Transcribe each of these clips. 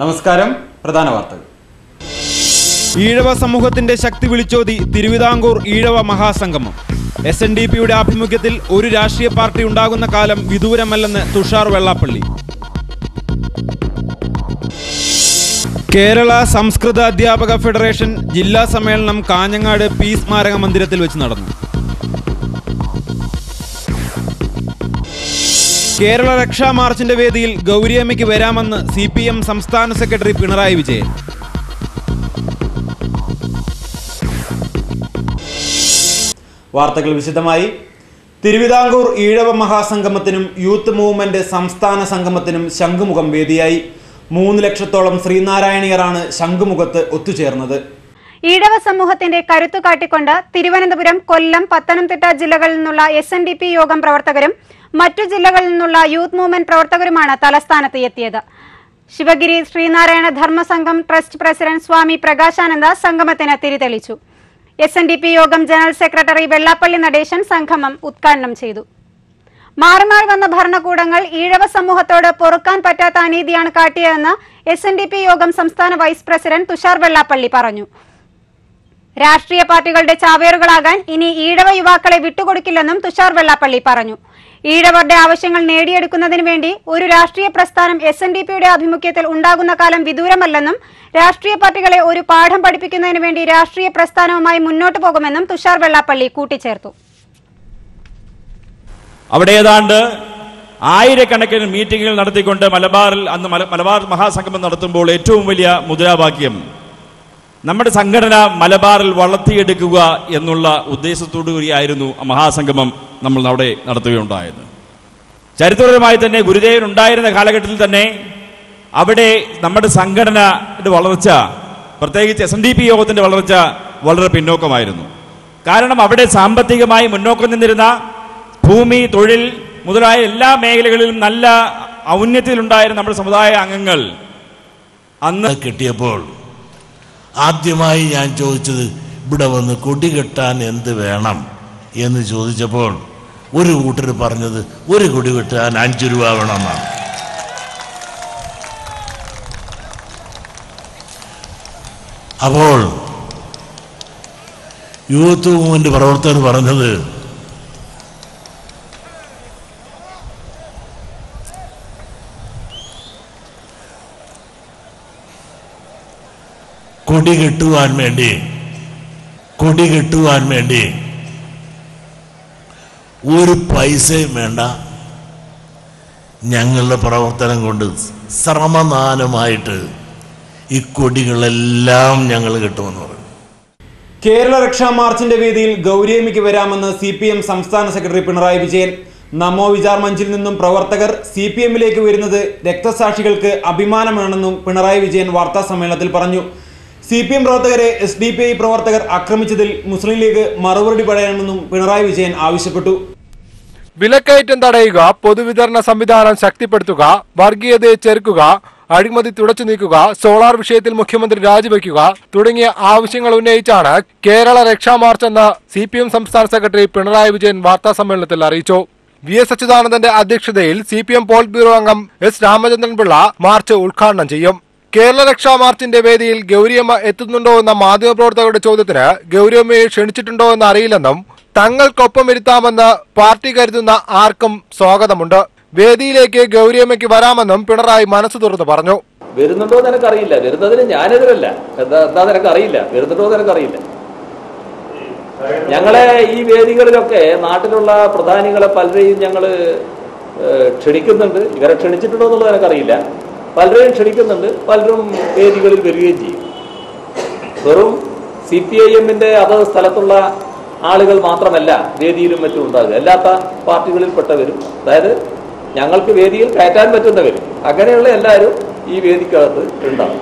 നമസ്കാരം പ്രധാന വാർത്തകൾ. ഈഴവ സമൂഹത്തിന്റെ ശക്തി വിളിച്ചോതി തിരുവിതാംകൂർ ഈഴവ മഹാസംഗമം. എസ് എൻ ഡി പിയുടെ ആഭിമുഖ്യത്തിൽ ഒരു രാഷ്ട്രീയ പാർട്ടി ഉണ്ടാകുന്ന കാലം വിദൂരമല്ലെന്ന് തുഷാർ വെള്ളാപ്പള്ളി. കേരള സംസ്കൃത അധ്യാപക ഫെഡറേഷൻ ജില്ലാ സമ്മേളനം കാഞ്ഞങ്ങാട് പി സ്മാരക മന്ദിരത്തിൽ വെച്ച് നടന്നു. കേരള രക്ഷാ മാർച്ചിന്റെ വേദിയിൽ ഗൗരിയമ്മയ്ക്ക് വരാമെന്ന് സി പി എം സംസ്ഥാന സെക്രട്ടറി പിണറായി വിജയൻ. വാർത്തകൾ വിശദമായി. തിരുവിതാംകൂർ ഈഴവ മഹാസംഗമത്തിനും യൂത്ത് മൂവ്മെന്റ് സംസ്ഥാന സംഗമത്തിനും ശംഖുമുഖം വേദിയായി. മൂന്ന് ലക്ഷത്തോളം ശ്രീനാരായണീയറാണ് ശംഖുമുഖത്ത് ഒത്തുചേർന്നത്. ഈഴവ സമൂഹത്തിന്റെ കരുത്തു കാട്ടിക്കൊണ്ട് തിരുവനന്തപുരം കൊല്ലം പത്തനംതിട്ട ജില്ലകളിൽ നിന്നുള്ള എസ് എൻ ഡി പി യോഗം പ്രവർത്തകരും മറ്റു ജില്ലകളിൽ നിന്നുള്ള യൂത്ത് മൂവ്മെന്റ് പ്രവർത്തകരുമാണ് തലസ്ഥാനത്ത് എത്തിയത് ശിവഗിരി ശ്രീനാരായണ ധർമ്മസംഘം ട്രസ്റ്റ് പ്രസിഡന്റ് സ്വാമി പ്രകാശാനന്ദ സംഗമത്തിന് തിരിതെളിച്ചു. എസ് എൻ ഡി പി യോഗം ജനറൽ സെക്രട്ടറി വെള്ളാപ്പള്ളി നടേശൻ സംഗമം ഉദ്ഘാടനം ചെയ്തു. മാറി മാറി വന്ന ഭരണകൂടങ്ങൾ ഈഴവ സമൂഹത്തോട് പൊറുക്കാൻ പറ്റാത്ത അനീതിയാണ് കാട്ടിയതെന്ന് എസ് എൻ ഡി പി യോഗം സംസ്ഥാന വൈസ് പ്രസിഡന്റ് തുഷാർ വെള്ളാപ്പള്ളി പറഞ്ഞു. രാഷ്ട്രീയ പാർട്ടികളുടെ ചാവേറുകളാകാൻ ഇനി ഈഴവ യുവാക്കളെ വിട്ടുകൊടുക്കില്ലെന്നും തുഷാർ വെള്ളാപ്പള്ളി പറഞ്ഞു. ഈഴവരുടെ ആവശ്യങ്ങൾ നേടിയെടുക്കുന്നതിന് വേണ്ടി ഒരു രാഷ്ട്രീയ പ്രസ്ഥാനം എസ് എൻ ഡി പിയുടെ ആഭിമുഖ്യത്തിൽ ഉണ്ടാകുന്ന കാലം വിദൂരമല്ലെന്നും രാഷ്ട്രീയ പാർട്ടികളെ ഒരു പാഠം പഠിപ്പിക്കുന്നതിന് വേണ്ടി രാഷ്ട്രീയ പ്രസ്ഥാനവുമായി മുന്നോട്ടു പോകുമെന്നും തുഷാർ വെള്ളാപ്പള്ളി കൂട്ടിച്ചേർത്തു. അവിടെ ഏതാണ്ട് ആയിരക്കണക്കിന് മീറ്റിംഗുകൾ നടത്തിക്കൊണ്ട് മലബാറിൽ അന്ന് മലബാർ മഹാസംഗമം നടത്തുമ്പോൾ ഏറ്റവും വലിയ മുദ്രാവാക്യം നമ്മുടെ സംഘടന മലബാറിൽ വളർത്തിയെടുക്കുക എന്നുള്ള ഉദ്ദേശത്തോടു കൂടിയായിരുന്നു മഹാസംഗമം. നമ്മൾ അവിടെ നടത്തുകയുണ്ടായത്. ചരിത്രപരമായി തന്നെ ഗുരുദേവൻ ഉണ്ടായിരുന്ന കാലഘട്ടത്തിൽ തന്നെ അവിടെ നമ്മുടെ സംഘടനയുടെ വളർച്ച പ്രത്യേകിച്ച് എസ് എൻ ഡി പി യോഗത്തിന്റെ വളർച്ച വളരെ പിന്നോക്കമായിരുന്നു. കാരണം അവിടെ സാമ്പത്തികമായി മുന്നോക്കം നിന്നിരുന്ന ഭൂമി തൊഴിൽ മുതലായ എല്ലാ മേഖലകളിലും നല്ല ഔന്നത്യത്തിലുണ്ടായിരുന്ന നമ്മുടെ സമുദായ അംഗങ്ങൾ അന്ന് കിട്ടിയപ്പോൾ ആദ്യമായി ഞാൻ ചോദിച്ചത് ഇവിടെ വന്ന് കൊടി കെട്ടാൻ എന്ത് വേണം എന്ന് ചോദിച്ചപ്പോൾ ഒരു കൂട്ടർ പറഞ്ഞത് ഒരു കുടി കിട്ടാൻ അഞ്ചു രൂപ വേണമെന്നാണ്. അപ്പോൾ യൂത്ത് മൂവ്മെന്റ് പ്രവർത്തകർ പറഞ്ഞത് കൊടി കെട്ടുവാൻ വേണ്ടി കൊടി കെട്ടുവാൻ വേണ്ടി ഒരു പൈസയും വേണ്ട. ഞങ്ങളുടെ പ്രവർത്തനം കൊണ്ട് ശ്രമദാനമായിട്ട് ഈ കൊടികളെല്ലാം ഞങ്ങൾ കിട്ടുമെന്ന് പറഞ്ഞു. കേരള രക്ഷാ മാർച്ചിന്റെ വേദിയിൽ ഗൗരിയമ്മയ്ക്ക് വരാമെന്ന് സി പി എം സംസ്ഥാന സെക്രട്ടറി പിണറായി വിജയൻ. നമോ വിചാർ മഞ്ചിൽ നിന്നും പ്രവർത്തകർ സി പി എമ്മിലേക്ക് വരുന്നത് രക്തസാക്ഷികൾക്ക് അഭിമാനമാണെന്നും പിണറായി വിജയൻ വാർത്താ സമ്മേളനത്തിൽ പറഞ്ഞു. സി പി എം പ്രവർത്തകരെ എസ് ഡി പി ഐ പ്രവർത്തകർ ആക്രമിച്ചതിൽ മുസ്ലിം ലീഗ് മറുപടി പറയണമെന്നും പിണറായി വിജയൻ ആവശ്യപ്പെട്ടു. വിലക്കയറ്റം തടയുക പൊതുവിതരണ സംവിധാനം ശക്തിപ്പെടുത്തുക വർഗീയതയെ ചെറുക്കുക അഴിമതി തുടച്ചു നീക്കുക സോളാർ വിഷയത്തിൽ മുഖ്യമന്ത്രി രാജിവെക്കുക തുടങ്ങിയ ആവശ്യങ്ങൾ ഉന്നയിച്ചാണ് കേരള രക്ഷാ മാർച്ച് എന്ന സി പി എം സംസ്ഥാന സെക്രട്ടറി പിണറായി വിജയൻ വാർത്താ സമ്മേളനത്തിൽ അറിയിച്ചു. വി എസ് അച്യുതാനന്ദന്റെ അധ്യക്ഷതയിൽ C P M polit bureau അംഗം എസ് രാമചന്ദ്രൻ പിള്ള മാർച്ച് ഉദ്ഘാടനം ചെയ്യും. കേരള രക്ഷാ മാർച്ചിന്റെ വേദിയിൽ ഗൗരിയമ്മ എത്തുന്നുണ്ടോ എന്ന മാധ്യമപ്രവർത്തകരുടെ ചോദ്യത്തിന് ഗൗരിയമ്മയെ ക്ഷണിച്ചിട്ടുണ്ടോ എന്ന് അറിയില്ലെന്നും തങ്ങൾക്കൊപ്പം ഇരുത്താമെന്ന് പാർട്ടി കരുതുന്ന ആർക്കും സ്വാഗതമുണ്ട്. വേദിയിലേക്ക് ഗൗരിയമ്മയ്ക്ക് വരാമെന്നും പിണറായി മനസ്സ് തുറന്നു പറഞ്ഞു. വരുന്നുണ്ടോ എന്ന് എനിക്കറിയില്ല. വരുന്നതിന് ഞാനെതിരല്ല. എന്താ എന്താ നിനക്ക് അറിയില്ല വരുന്നുണ്ടോ എന്ന് എനിക്കറിയില്ല. ഞങ്ങളെ ഈ വേദികളിലൊക്കെ നാട്ടിലുള്ള പ്രധാനികളെ പലരെയും ഞങ്ങൾ ക്ഷണിക്കുന്നുണ്ട്. ഇവരെ ക്ഷണിച്ചിട്ടുണ്ടോ എന്നുള്ളത് എനിക്കറിയില്ല. പലരെയും ക്ഷണിക്കുന്നുണ്ട്. പലരും വേദികളിൽ വരികയും ചെയ്യും. വെറും സി പി ഐ എമ്മിന്റെ അതത് സ്ഥലത്തുള്ള ആളുകൾ മാത്രമല്ല വേദിയിലും മറ്റും ഉണ്ടാകുക. അല്ലാത്ത പാർട്ടികളിൽപ്പെട്ടവരും അതായത് ഞങ്ങൾക്ക് വേദിയിൽ കയറ്റാൻ പറ്റുന്നവരും അങ്ങനെയുള്ള എല്ലാവരും ഈ വേദിക്കകത്ത് ഉണ്ടാകും.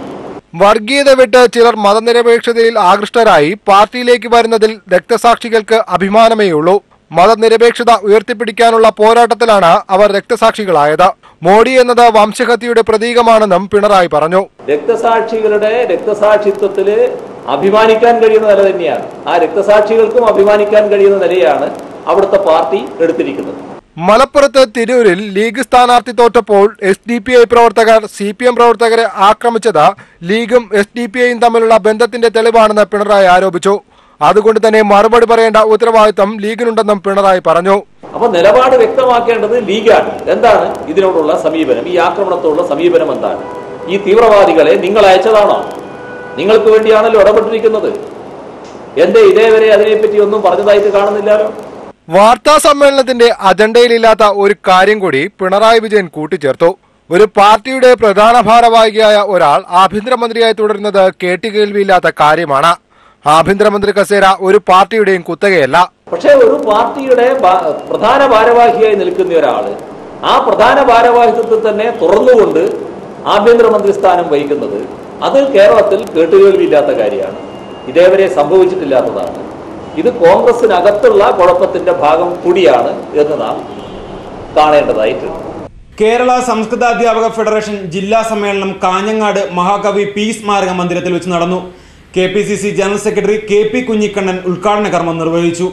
വർഗീയത വിട്ട് ചിലർ മതനിരപേക്ഷതയിൽ ആകൃഷ്ടരായി പാർട്ടിയിലേക്ക് വരുന്നതിൽ രക്തസാക്ഷികൾക്ക് അഭിമാനമേയുള്ളൂ. മതനിരപേക്ഷത ഉയർത്തിപ്പിടിക്കാനുള്ള പോരാട്ടത്തിലാണ് അവർ രക്തസാക്ഷികളായത്. മോഡി എന്നത് വംശഹത്യയുടെ പ്രതീകമാണെന്നും പിണറായി പറഞ്ഞു. രക്തസാക്ഷികളുടെ രക്തസാക്ഷിത്വത്തിൽ അഭിമാനിക്കാൻ കഴിയുന്ന നില തന്നെയാണ്. ആ രക്തസാക്ഷികൾക്കും അഭിമാനിക്കാൻ കഴിയുന്ന നിലയാണ് അവിടുത്തെ പാർട്ടി എടുത്തിരിക്കുന്നത്. മലപ്പുറത്ത് തിരൂരിൽ ലീഗ് സ്ഥാനാർത്ഥി തോറ്റപ്പോൾ എസ് ഡി പി ഐ പ്രവർത്തകർ സി പി എം പ്രവർത്തകരെ ആക്രമിച്ചത് ലീഗും എസ് ഡി പി ഐയും തമ്മിലുള്ള ബന്ധത്തിന്റെ തെളിവാണെന്ന് പിണറായി ആരോപിച്ചു. അതുകൊണ്ട് തന്നെ മറുപടി പറയേണ്ട ഉത്തരവാദിത്തം ലീഗിനുണ്ടെന്നും പിണറായി പറഞ്ഞു. അപ്പൊ നിലപാട് വ്യക്തമാക്കേണ്ടത് ലീഗാണ്. എന്താണ് ഇതിനോടുള്ള സമീപനം? ഈ ആക്രമണത്തോടുള്ള സമീപനം എന്താണ്? ഈ തീവ്രവാദികളെ നിങ്ങൾ അയച്ചതാണോ? നിങ്ങൾക്ക് വേണ്ടിയാണല്ലോ ഇടപെട്ടിരിക്കുന്നത്. എന്റെ ഇതേവരെ അതിനെപ്പറ്റി ഒന്നും പറഞ്ഞതായിട്ട് കാണുന്നില്ലല്ലോ. വാർത്താ സമ്മേളനത്തിന്റെ അജണ്ടയിലില്ലാത്ത ഒരു കാര്യം കൂടി പിണറായി വിജയൻ കൂട്ടിച്ചേർത്തു. ഒരു പാർട്ടിയുടെ പ്രധാന ഭാരവാഹിയായ ഒരാൾ ആഭ്യന്തരമന്ത്രിയായി തുടരുന്നത് കേട്ടുകേൾവിയില്ലാത്ത കാര്യമാണ്. ആഭ്യന്തരമന്ത്രി കസേര ഒരു പാർട്ടിയുടെയും കുത്തകയല്ല. പക്ഷേ ഒരു പാർട്ടിയുടെ പ്രധാന ഭാരവാഹിയായി നിൽക്കുന്ന ഒരാൾ ആ പ്രധാന ഭാരവാഹിത്വത്തിൽ തന്നെ തുറന്നുകൊണ്ട് ആഭ്യന്തരമന്ത്രി സ്ഥാനം വഹിക്കുന്നത് അത് കേരളത്തിൽ കേട്ടുകേൾവിയില്ലാത്ത കാര്യമാണ്. ഇതേവരെ സംഭവിച്ചിട്ടില്ലാത്തതാണ്. ഇത് കോൺഗ്രസിനകത്തുള്ള കുഴപ്പത്തിന്റെ ഭാഗം കൂടിയാണ് എന്ന് നാം കാണേണ്ടതായിട്ടുണ്ട്. കേരള സംസ്കൃത അധ്യാപക ഫെഡറേഷൻ ജില്ലാ സമ്മേളനം കാഞ്ഞങ്ങാട് മഹാകവി പി സ്മാരക മന്ദിരത്തിൽ വെച്ച് നടന്നു. K P C C general secretary K P Kunhikannan ഉദ്ഘാടന കർമ്മം നിർവഹിച്ചു.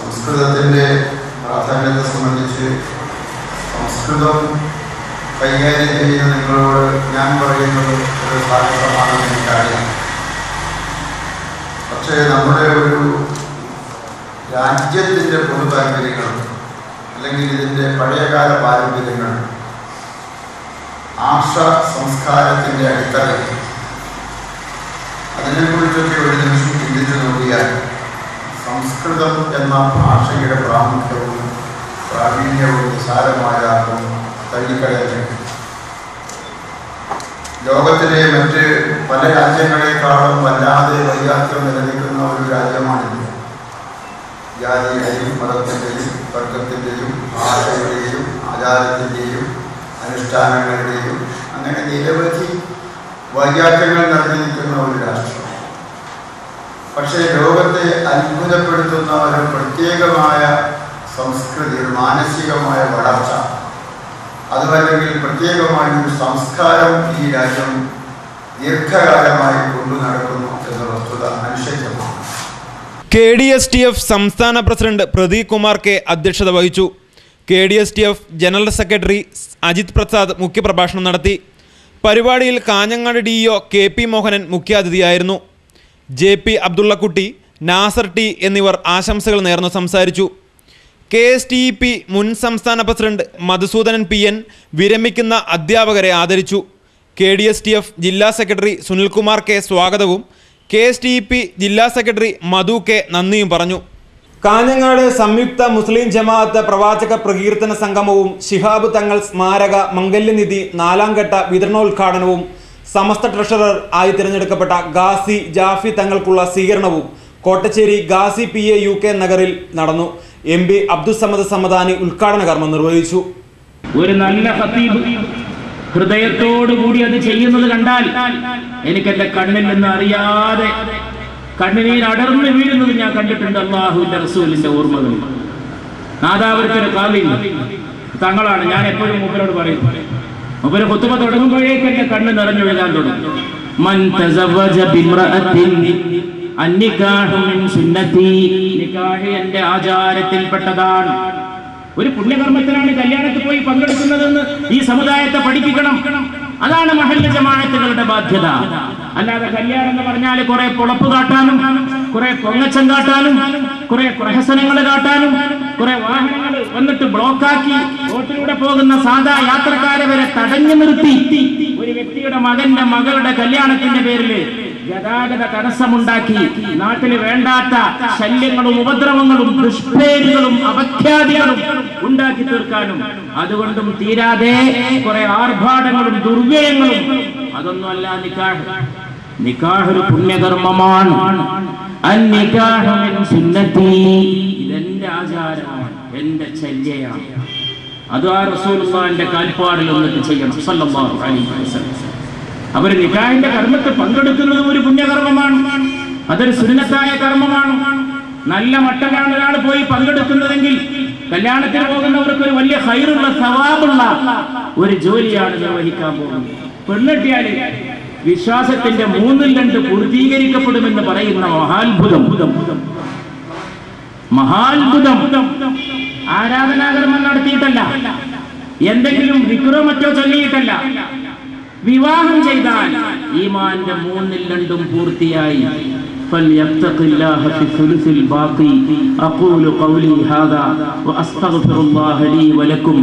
സംസ്കൃതത്തിന്റെ പ്രാധാന്യത്തെ സംബന്ധിച്ച് സംസ്കൃതം കൈകാര്യം ചെയ്യുന്ന നിങ്ങളോട് ഞാൻ പറയുന്നത് ഒരു സാഹസമാണെന്ന് എനിക്കറിയാം പക്ഷേ നമ്മുടെ ഒരു രാജ്യത്തിന്റെ പൊതു താല്പര്യങ്ങൾ അല്ലെങ്കിൽ ഇതിന്റെ പഴയകാല പാരമ്പര്യങ്ങൾ ആർഷ സംസ്കാരത്തിന്റെ അടിത്തറ അതിനെക്കുറിച്ചൊക്കെ ഒരു നിമിഷം ചിന്തിച്ചു നോക്കിയാൽ സംസ്കൃതം എന്ന ഭാഷയുടെ പ്രാമുഖ്യവും പ്രാവീണ്യവും നിസാരമായാകും തള്ളിക്കളയാൻ ലോകത്തിലെ മറ്റ് പല രാജ്യങ്ങളെക്കാളും വല്ലാതെ വൈരാഗ്യം നിലനിൽക്കുന്ന ഒരു രാജ്യമാണിത്. ജാതിയുടെയും മതത്തിന്റെയും വർഗത്തിന്റെയും ഭാഷയുടെയും ആചാരത്തിന്റെയും അനുഷ്ഠാനങ്ങളുടെയും അങ്ങനെ നിരവധി വൈരാഗ്യങ്ങൾ നിറഞ്ഞു ഒരു രാഷ്ട്രം. പക്ഷേ ലോകത്തെ അത്ഭുതപ്പെടുത്തുന്ന ഒരു പ്രത്യേകമായ സംസ്കൃതി മാനസികമായ വളർച്ച അതുമല്ലെങ്കിൽ പ്രത്യേകമായ ഒരു സംസ്കാരം ഈ രാജ്യം ദീർഘകാലമായി കൊണ്ടു നടക്കുന്നു എന്ന വസ്തുത അനുശേഷമാണ് K D S T F സംസ്ഥാന പ്രസിഡന്റ് പ്രദീപ് കുമാർ കെ അധ്യക്ഷത വഹിച്ചു. K D S T F general secretary Ajith Prasad മുഖ്യപ്രഭാഷണം നടത്തി. പരിപാടിയിൽ Kanhangad D O K P Mohanan മുഖ്യാതിഥിയായിരുന്നു. J P Abdullakutty Nasar T എന്നിവർ ആശംസകൾ നേർന്നു സംസാരിച്ചു. K S T E P മുൻ സംസ്ഥാന പ്രസിഡന്റ് മധുസൂദനൻ പി എൻ വിരമിക്കുന്ന അധ്യാപകരെ ആദരിച്ചു. K D S T F ജില്ലാ സെക്രട്ടറി സുനിൽകുമാർ കെ സ്വാഗതവും K S T E P ജില്ലാ സെക്രട്ടറി മധു കെ നന്ദിയും പറഞ്ഞു. കാഞ്ഞങ്ങാട് സംയുക്ത മുസ്ലിം ജമാഅത്ത് പ്രവാചക പ്രകീർത്തന സംഗമവും ശിഹാബ് തങ്ങൾ സ്മാരക മംഗല്യനിധി നാലാം ഘട്ട വിതരണോദ്ഘാടനവും സമസ്ത ട്രഷറർ ആയി തിരഞ്ഞെടുക്കപ്പെട്ട ഗാസി ജാഫി തങ്ങൾക്കുള്ള സ്വീകരണവും Kottachery Ghazi P A U K നഗറിൽ നടന്നു. എം പി അബ്ദുസമദ് സമദാനി ഉദ്ഘാടന കർമ്മം നിർവഹിച്ചു. ഒരു നല്ല ഹത്തീബ് ഹൃദയത്തോടു കൂടി അത് ചെയ്യുന്നത് കണ്ടാൽ എനിക്ക് എന്റെ കണ്ണിൽ നിന്ന് അറിയാതെ കണ്ണിനീർ അടർന്നു വീഴുന്നത് ഞാൻ കണ്ടിട്ടുണ്ട് അള്ളാഹുവിന്റെ റസൂലിന്റെ ഓർമ്മകൾ. നാദാപുരത്തിന്റെ കാലി തങ്ങളാണ്. ഞാൻ എപ്പോഴും മൂപ്പരോട് പറയും മൂപ്പര് കുത്തുമ തുടങ്ങുമ്പോഴേക്ക് എന്റെ കണ്ണ് നിറഞ്ഞു വീഴാൻ തുടങ്ങും. സുന്നത്തി. എന്റെ ആചാരത്തിൽപ്പെട്ടതാണ്. ഒരു പുണ്യകർമ്മത്തിനാണ് കല്യാണത്തിൽ പോയി പങ്കെടുക്കുന്നതെന്ന് ഈ സമുദായത്തെ പഠിപ്പിക്കണം. അതാണ് മഹല്ല ജമാഅത്തുകളുടെ ബാധ്യത. അല്ലാതെ കല്യാണം എന്ന് പറഞ്ഞാൽ കുറെ പുളപ്പ് കാട്ടാനും കുറെ കൊങ്ങച്ചം കാട്ടാനും കുറെ പ്രഹസനങ്ങൾ കാട്ടാനും കുറെ വാഹനങ്ങൾ വന്നിട്ട് ബ്ലോക്കാക്കി റോട്ടിലൂടെ പോകുന്ന സാധാ യാത്രക്കാരെ വരെ തടഞ്ഞു നിർത്തി. ഒരു വ്യക്തിയുടെ മകന്റെ മകളുടെ കല്യാണത്തിന്റെ പേരിൽ ഗതാഗത തടസ്സമുണ്ടാക്കി. നാട്ടിൽ വേണ്ടാത്ത ശല്യങ്ങളും ഉപദ്രവങ്ങളും ദുഷ്പേരുകളും അപഖ്യാതികളും ഉണ്ടാക്കി തീർക്കാനും അതുകൊണ്ടും തീരാതെ കുറെ ആർഭാടങ്ങളും ദുർവ്യയങ്ങളും അതൊന്നുമല്ല നിക്കാഹ്. നിക്കാഹ് ഒരു പുണ്യകർമ്മമാണ്. ഇതെന്റെ ആചാരമാണ് എന്റെ ചര്യയാണ് അത് ആ റസൂൽ കാൽപ്പാടിൽ ഒന്നിട്ട് ചെയ്യണം. സല്ലല്ലാഹു അലൈഹി വസല്ലം. അവർ നിക്കാഹിന്റെ കർമ്മത്തിൽ പങ്കെടുക്കുന്നത് ഒരു പുണ്യകർമ്മമാണ്. അതൊരു സുന്നത്തായ കർമ്മമാണ്. നല്ല മട്ടനാണ് ഒരാൾ പോയി പങ്കെടുക്കുന്നതെങ്കിൽ കല്യാണത്തിന് പോകുന്നവർക്ക് ഒരു വലിയ ഹൈറുള്ള സവാബുള്ള ഒരു ജോലിയാണ് നിർവഹിക്കാൻ പോകുന്നത്. പെണ്ണെട്ടിയാൽ വിശ്വാസത്തിന്റെ മൂന്നിൽ രണ്ട് പൂർത്തീകരിക്കപ്പെടുമെന്ന് പറയുന്ന മഹാത്ഭുതം. മഹാത്ഭുതം. ആരാധനാകർമ്മം നടത്തിയിട്ടല്ല. എന്തെങ്കിലും വിക്രോ മറ്റോ ചൊല്ലിയിട്ടല്ല. വിവാഹം ചെയ്താൽ ഈമാന്റെ മൂന്നിൽ രണ്ടും പൂർത്തിയായി فليتق الله في الثلث الباقي أقول قولي هذا وأستغفر الله لي ولكم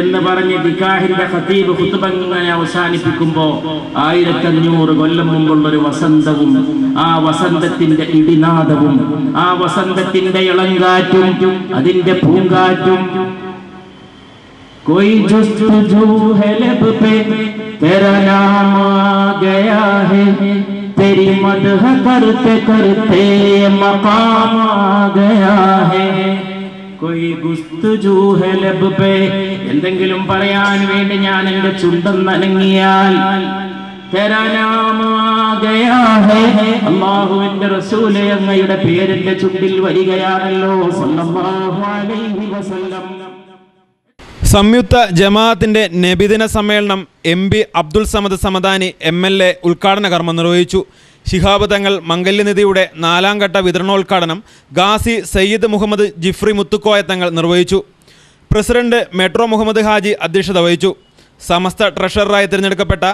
എന്ന് പറഞ്ഞ് നിക്കാഹിന്റെ ഖതീബ് ഖുത്ബ ഇങ്ങനെ അവസാനിപ്പിക്കുമ്പോ ആയിരത്തഞ്ഞൂറ് കൊല്ലം മുമ്പുള്ള ഒരു വസന്തവും ആ വസന്തത്തിന്റെ ഇടിനാദവും ആ വസന്തത്തിന്റെ ഇളങ്കാറ്റും അതിന്റെ പൂങ്കാറ്റും कोई जस्तजू है लब पे तेरा नाम आ गया है। तेरी मदह करते करते मकाम आ गया है। കൊയ് ഗുസ്തുജൂഹലബ്ബേ എന്തെങ്കിലും പറയാൻ വേണ്ടി ഞാൻ എന്റെ ചുണ്ടം നനങ്ങിയാൽ അള്ളാഹുവിന്റെ റസൂലയങ്ങയുടെ പേരിന്റെ ചുണ്ടിൽ വരികയാണല്ലോ സല്ലല്ലാഹു അലൈഹി വസല്ലം. സംയുക്ത ജമാഅത്തിന്റെ നബിദിന സമ്മേളനം M P Abdul Samad Samadani M L A ഉദ്ഘാടന കർമ്മം നിർവഹിച്ചു. ശിഹാബ് തങ്ങൾ മംഗല്യനിധിയുടെ നാലാം ഘട്ട വിതരണോദ്ഘാടനം ഗാസി സയ്യിദ് മുഹമ്മദ് ജിഫ്രി മുത്തുക്കോയ തങ്ങൾ നിർവഹിച്ചു. പ്രസിഡന്റ് മെട്രോ മുഹമ്മദ് ഹാജി അധ്യക്ഷത വഹിച്ചു. സമസ്ത ട്രഷററായി തിരഞ്ഞെടുക്കപ്പെട്ട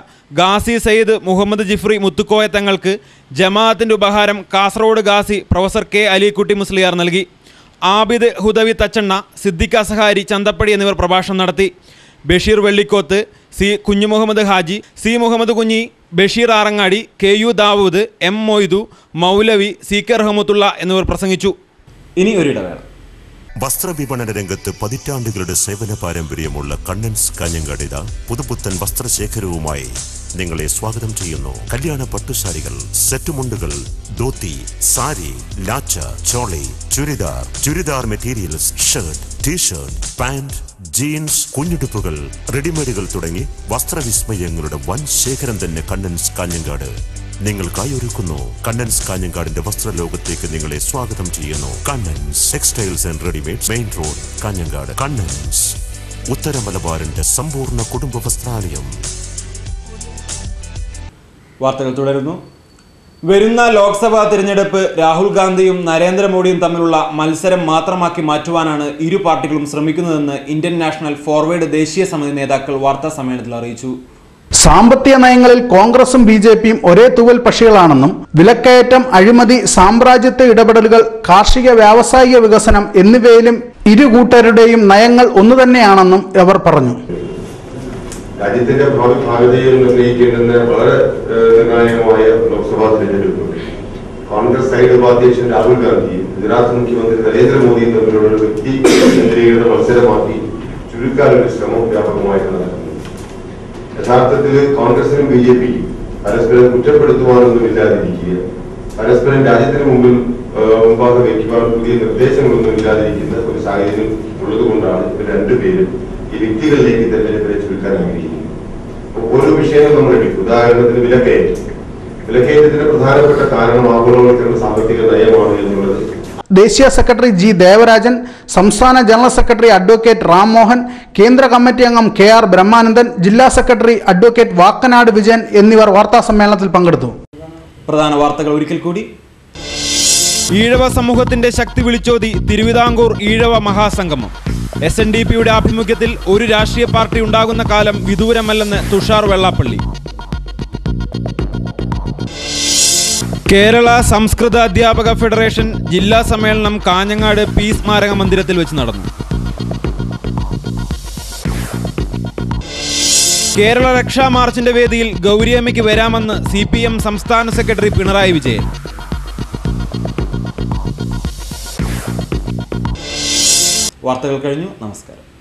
ഗാസി സയ്യിദ് മുഹമ്മദ് ജിഫ്രി മുത്തുക്കോയ തങ്ങൾക്ക് ജമാഅത്തിന്റെ ഉപഹാരം കാസർഗോഡ് ഗാസി പ്രൊഫസർ കെ അലിക്കുട്ടി മുസ്ലിയാർ നൽകി. ആബിദ് ഹുദവി തച്ചണ്ണ സിദ്ദിഖ സഹാരി ചന്തപ്പടി എന്നിവർ പ്രഭാഷണം നടത്തി. ബഷീർ വെള്ളിക്കോത്ത് സി കുഞ്ഞു Muhammad Haji C Muhammad Kunhi Basheer Arangadi K U Dawood M Moidu Moulavi C K Rahmathulla എന്നിവർ പ്രസംഗിച്ചു. ഇനി ഒരിടവേള വസ്ത്രവിപണന രംഗത്ത് പതിറ്റാണ്ടുകളുടെ സേവന പാരമ്പര്യമുള്ള കണ്ണൻസ് കാഞ്ഞങ്ങാടിത പുതുപുത്തൻ വസ്ത്രശേഖരവുമായി നിങ്ങളെ സ്വാഗതം ചെയ്യുന്നു. കല്യാണ പട്ടുസാരികൾ സെറ്റുമുണ്ടുകൾ dhoti sari lacha choli churidar churidar materials shirt T shirt pant jeans കുഞ്ഞുടുപ്പുകൾ റെഡിമെയ്ഡുകൾ തുടങ്ങി വസ്ത്രവിസ്മയങ്ങളുടെ വൻ ശേഖരം തന്നെ കണ്ണൻസ് കാഞ്ഞങ്ങാട്. നിങ്ങൾക്കായി ഒരുക്കുന്നു. കണ്ണൻസ് കാഞ്ഞങ്കാടിന്റെ വസ്ത്രലോകത്തേക്ക് നിങ്ങളെ സ്വാഗതം ചെയ്യുന്നു. Kannans textiles and readymade main road Kanhangad. Kannans ഉത്തര മലബാറിന്റെ സമ്പൂർണ കുടുംബ വസ്ത്രാലയം. വാർത്തകൾ തുടരുന്നു. വരുന്ന ലോക്സഭാ തിരഞ്ഞെടുപ്പ് രാഹുൽ ഗാന്ധിയും നരേന്ദ്രമോദിയും തമ്മിലുള്ള മത്സരം മാത്രമാക്കി മാറ്റുവാനാണ് ഇരു പാർട്ടികളും ശ്രമിക്കുന്നതെന്ന് ഇന്ത്യൻ നാഷണൽ ഫോർവേഡ് ദേശീയ സമിതി നേതാക്കൾ വാർത്താ സമ്മേളനത്തിൽ അറിയിച്ചു. സാമ്പത്തിക നയങ്ങളിൽ കോൺഗ്രസും ബി ജെ പിയും ഒരേ തൂവൽ പക്ഷികളാണെന്നും വിലക്കയറ്റം അഴിമതി സാമ്രാജ്യത്വ ഇടപെടലുകൾ കാർഷിക വ്യാവസായിക വികസനം എന്നിവയിലും ഇരു കൂട്ടരുടെയും നയങ്ങൾ ഒന്നുതന്നെയാണെന്നും അവർ പറഞ്ഞു. രാജ്യത്തിന്റെ ഭാവി ഭാവിതയിൽ നിർണയിക്കേണ്ടുന്ന വളരെ നിർണായകമായ ലോക്സഭാ തെരഞ്ഞെടുപ്പ്. കോൺഗ്രസ് സൈഡ് ഉപാധ്യക്ഷൻ രാഹുൽ ഗാന്ധിയും ഗുജറാത്ത് മുഖ്യമന്ത്രി നരേന്ദ്രമോദിയും തമ്മിലുള്ള വ്യക്തി കേന്ദ്രീകൃത മത്സരമാക്കി ചുരുക്കാൻ ഒരു ശ്രമം വ്യാപകമായിട്ട് നടക്കുന്നു യഥാർത്ഥത്തിൽ കോൺഗ്രസിനും ബി ജെ പിക്കും പരസ്പരം കുറ്റപ്പെടുത്തുവാനൊന്നും ഇല്ലാതിരിക്കുക പരസ്പരം രാജ്യത്തിന് മുമ്പിൽ മുമ്പാകെ വയ്ക്കുവാൻ പുതിയ നിർദ്ദേശങ്ങളൊന്നും ഇല്ലാതിരിക്കുന്ന ഒരു സാഹചര്യം ഉള്ളതുകൊണ്ടാണ് ഇവർ രണ്ടുപേരും ഈ വ്യക്തികളിലേക്ക് തെരഞ്ഞെടുപ്പിനെ ചുരുക്കാൻ ആഗ്രഹിക്കുന്നത്. ഓരോ വിഷയങ്ങൾ നമ്മൾ എടുക്കും. ഉദാഹരണത്തിന് വിലക്കയറ്റം. വിലക്കയറ്റത്തിന്റെ പ്രധാനപ്പെട്ട കാരണം ആഗോളവൽക്കരണ സാമ്പത്തിക നയമാണ് എന്നുള്ളത് ദേശീയ സെക്രട്ടറി ജി ദേവരാജൻ സംസ്ഥാന ജനറൽ സെക്രട്ടറി അഡ്വക്കേറ്റ് റാംമോഹൻ കേന്ദ്ര കമ്മിറ്റി അംഗം കെ ആർ ബ്രഹ്മാനന്ദൻ ജില്ലാ സെക്രട്ടറി അഡ്വക്കേറ്റ് വാക്കനാട് വിജയൻ എന്നിവർ വാർത്താ സമ്മേളനത്തിൽ പങ്കെടുത്തു. പ്രധാന വാർത്തകൾ ഒരിക്കൽ കൂടി. ഈഴവ സമൂഹത്തിന്റെ ശക്തി വിളിച്ചോതി തിരുവിതാംകൂർ ഈഴവ മഹാസംഗമം. എസ് എൻ ഡി പിയുടെ ആഭിമുഖ്യത്തിൽ ഒരു രാഷ്ട്രീയ പാർട്ടി ഉണ്ടാകുന്ന കാലം വിദൂരമല്ലെന്ന് തുഷാർ വെള്ളാപ്പള്ളി. കേരള സംസ്കൃത അധ്യാപക ഫെഡറേഷൻ ജില്ലാ സമ്മേളനം കാഞ്ഞങ്ങാട് പി സ്മാരക മന്ദിരത്തിൽ വെച്ച് നടന്നു. കേരള രക്ഷാ മാർച്ചിന്റെ വേദിയിൽ ഗൗരിയമ്മയ്ക്ക് വരാമെന്ന് സി പി എം സംസ്ഥാന സെക്രട്ടറി പിണറായി വിജയൻ. വാർത്തകൾ കഴിഞ്ഞു. നമസ്കാരം.